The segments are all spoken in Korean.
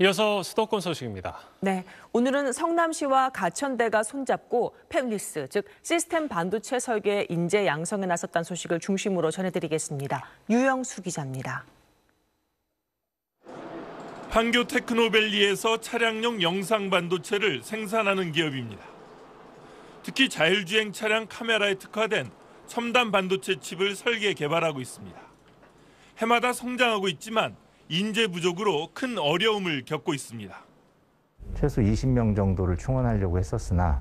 이어서 수도권 소식입니다. 네, 오늘은 성남시와 가천대가 손잡고 팹리스, 즉 시스템 반도체 설계 인재 양성에 나섰다는 소식을 중심으로 전해드리겠습니다. 유영수 기자입니다. 판교 테크노밸리에서 차량용 영상 반도체를 생산하는 기업입니다. 특히 자율주행 차량 카메라에 특화된 첨단 반도체 칩을 설계 개발하고 있습니다. 해마다 성장하고 있지만 인재 부족으로 큰 어려움을 겪고 있습니다. 최소 20명 정도를 충원하려고 했었으나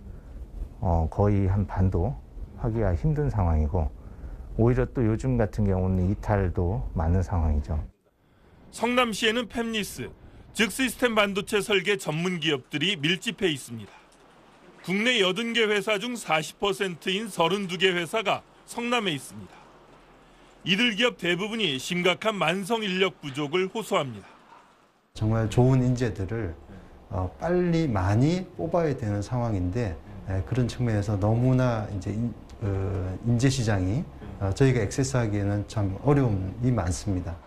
어, 거의 한 반도 하기가 힘든 상황이고 오히려 또 요즘 같은 경우는 이탈도 많은 상황이죠. 성남시에는 팹리스, 즉 시스템 반도체 설계 전문 기업들이 밀집해 있습니다. 국내 80개 회사 중 40%인 32개 회사가 성남에 있습니다. 이들 기업 대부분이 심각한 만성 인력 부족을 호소합니다. 정말 좋은 인재들을 어, 빨리 많이 뽑아야 되는 상황인데 에, 그런 측면에서 너무나 이제 인, 어, 인재 시장이 어, 저희가 액세스하기에는 참 어려움이 많습니다.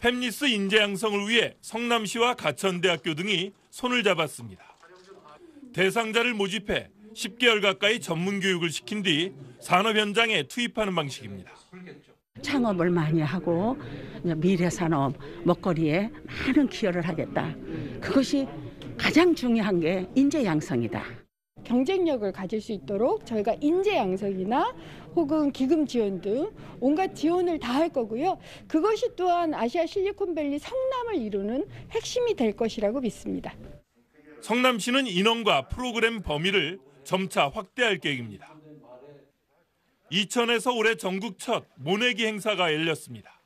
팹리스 인재 양성을 위해 성남시와 가천대학교 등이 손을 잡았습니다. 대상자를 모집해 10개월 가까이 전문 교육을 시킨 뒤 산업 현장에 투입하는 방식입니다. 창업을 많이 하고 미래 산업 먹거리에 많은 기여를 하겠다. 그것이 가장 중요한 게 인재 양성이다. 경쟁력을 가질 수 있도록 저희가 인재 양성이나 혹은 기금 지원 등 온갖 지원을 다 할 거고요. 그것이 또한 아시아 실리콘밸리 성남을 이루는 핵심이 될 것이라고 믿습니다. 성남시는 인원과 프로그램 범위를 점차 확대할 계획입니다. 이천에서 올해 전국 첫 모내기 행사가 열렸습니다.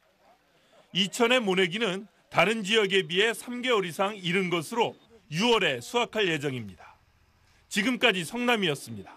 이천의 모내기는 다른 지역에 비해 3개월 이상 이른 것으로 6월에 수확할 예정입니다. 지금까지 성남이었습니다.